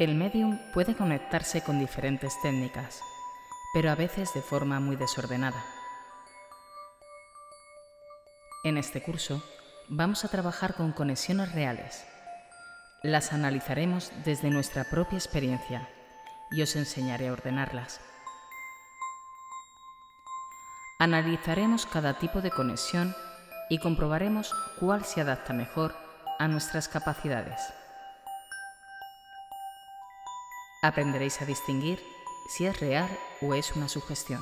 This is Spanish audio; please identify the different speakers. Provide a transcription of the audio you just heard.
Speaker 1: El medium puede conectarse con diferentes técnicas, pero a veces de forma muy desordenada. En este curso vamos a trabajar con conexiones reales. Las analizaremos desde nuestra propia experiencia y os enseñaré a ordenarlas. Analizaremos cada tipo de conexión y comprobaremos cuál se adapta mejor a nuestras capacidades. Aprenderéis a distinguir si es real o es una sugestión.